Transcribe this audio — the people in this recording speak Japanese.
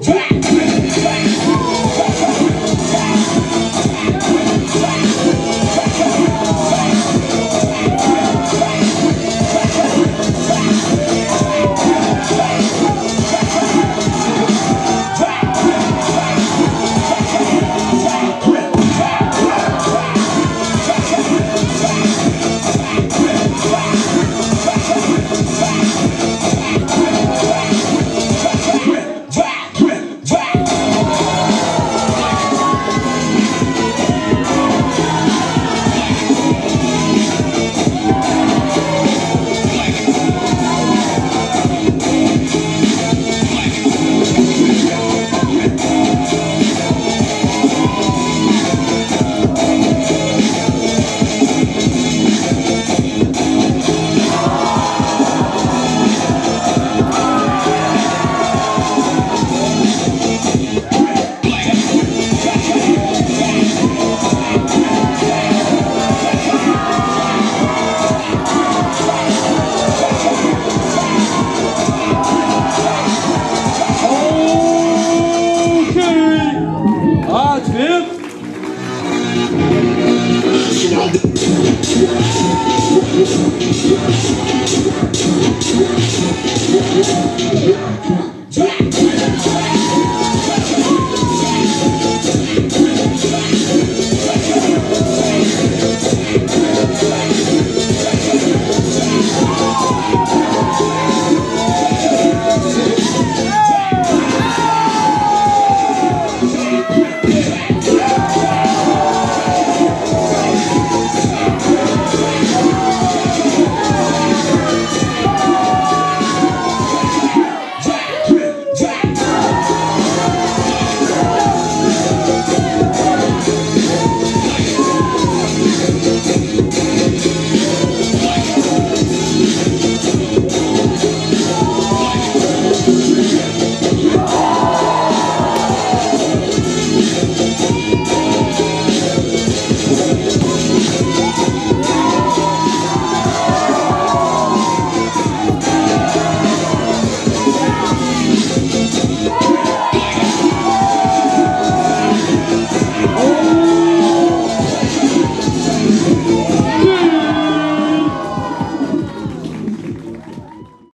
Jake